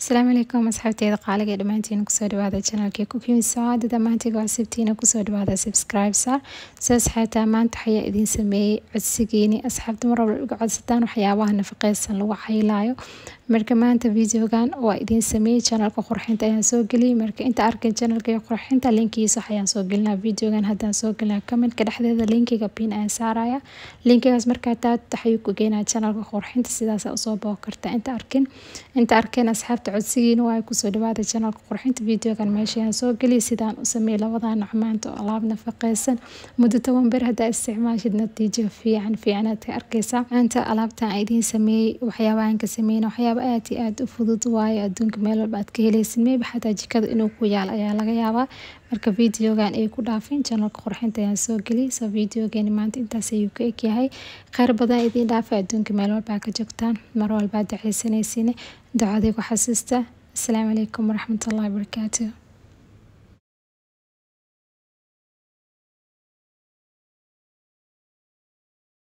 asalaamu calaykum asxaabteeda qaaliga ee dhammaantiin ku soo dhawaada janalkii cooking saacada dhammaantiga waa sabtiina ku soo dhawaada subscribe saar si asxaabta maanta waxayaa idiin sameeyey codsigeeni asxaabta mar walba uga codsataan waxyaabaha nafaqeysan lagu xaylaayo marka maanta videogan waa idiin sameeyey janalka qurxinta ayaan soo geliyey marka inta arkan janalka qurxinta linkigiisa ayaan soo gelinaa. Videogan haddaan soo gelinaa commentka dhexdeeda linkiga pin ayaan saaraya linkigaas markaa taad waxayuu ku geenaa janalka qurxinta sidaasa u soo boo karta inta arkin inta arkeen asxaabta codsigiina waa ku soo dhawaada janalka qurxinta. Videogan meeshayaan soo geliyay sidaan u sameeyey labada nooc maanta oo alaab nafaqeysan. Muddo toban ber haddaa isticmaashid natiijo fiican fiicanaad ka arkeysaa maanta alaabtan idiin sameeyey waxyaabahan ka sameeyna waxyaaba aad iyo aad u fudud. Waayo adduunka meel walba aad ka helaysid maybe xataa jikada inuu ku yaal ayaa laga yaabaa. Marka videogan ay ku dhaafin janalka qurxinta ayaan soo geliyay so videogeeni maanta intaas ayuu ka egyahay kheyr badan idiin dhaafa adduunka meel walbaa ka joogtaan mar walbaa duceysanaysiin ducaday ku xasuusta. Asalaamu calaykum waraxmatullahi wabarakaatu